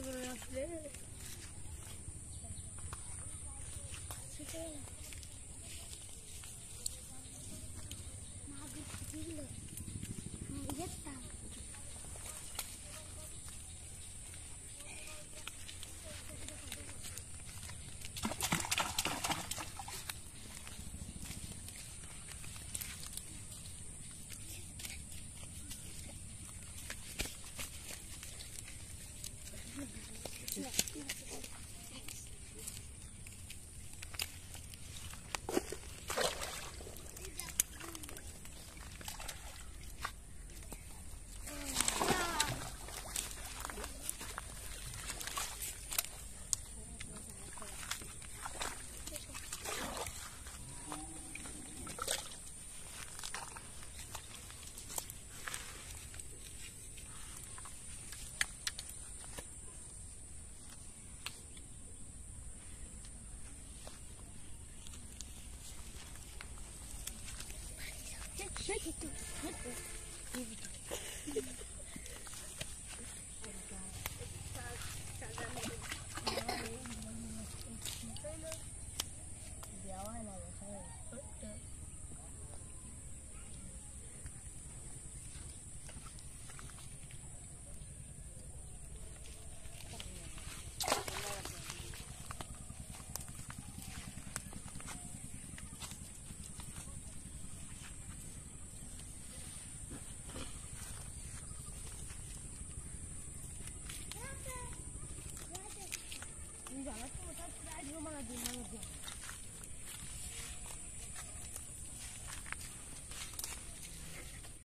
agora na frente. Yeah.